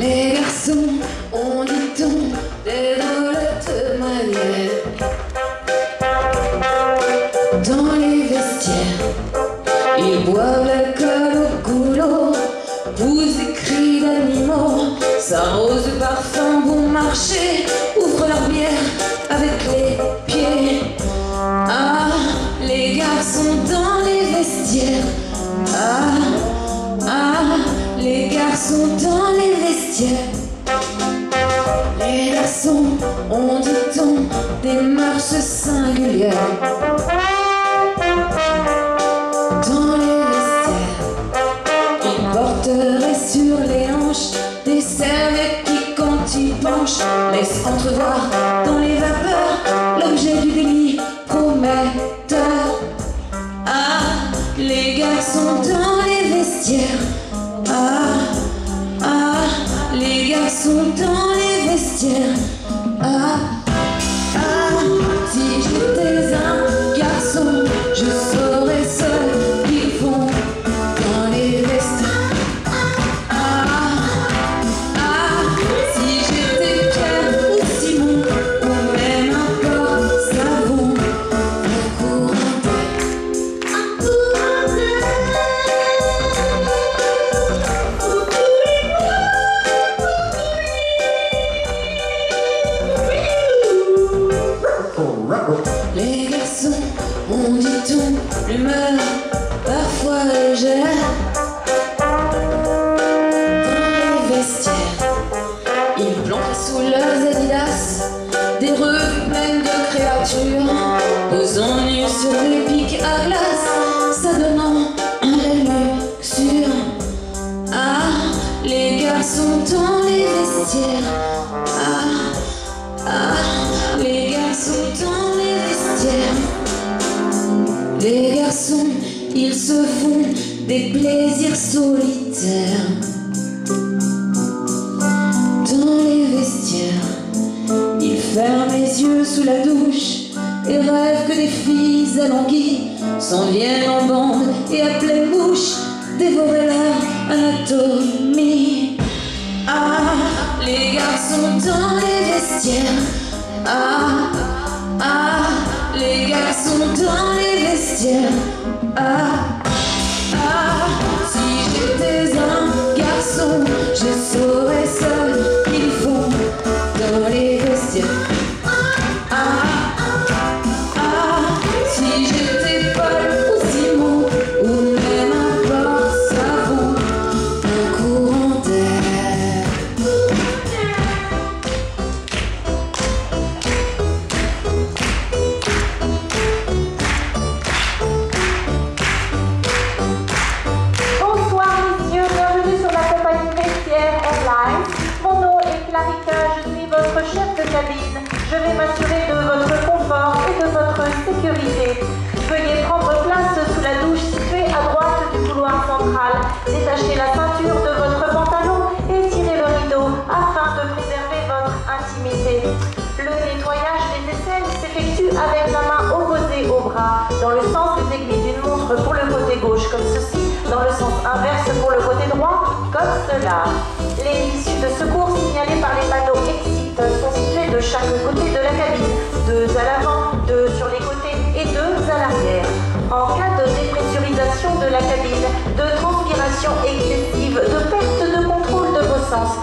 Les garçons ont dit-on des drôles de manières Dans les vestiaires, ils boivent l'alcool au goulot. Vous écrit d'animaux, s'arrosent de parfums bon marché. Ouvrent leur bière avec les pieds. Ah, les garçons dans les vestiaires. Ah, ah, les garçons dans les vestiaires. Les garçons ont, dit-on, des marches singulières. Dans les vestiaires, ils porteraient sur les hanches des serviettes qui, quand ils penchent, laissent entrevoir dans les vapeurs l'objet du délit prometteur. Ah, les garçons dans les vestiaires. Les parfois légère. Dans les vestiaires, ils plantent sous leurs adidas des revues pleines de créatures, posant nus sur les pics à glace, s'adonnant à la luxure. Ah, les garçons dans les vestiaires. Les garçons, ils se font des plaisirs solitaires. Dans les vestiaires, ils ferment les yeux sous la douche et rêvent que des filles alanguies s'en viennent en bande et à pleine bouche dévorer leur anatomie. Ah, les garçons dans les vestiaires. Ah, ah, les garçons dans les vestiaires. Ah, d'une montre pour le côté gauche, comme ceci, dans le sens inverse pour le côté droit, comme cela. Les issues de secours signalées par les panneaux exit sont situées de chaque côté de la cabine, deux à l'avant, deux sur les côtés et deux à l'arrière. En cas de dépressurisation de la cabine, de transpiration excessive, de perte de contrôle de vos sens,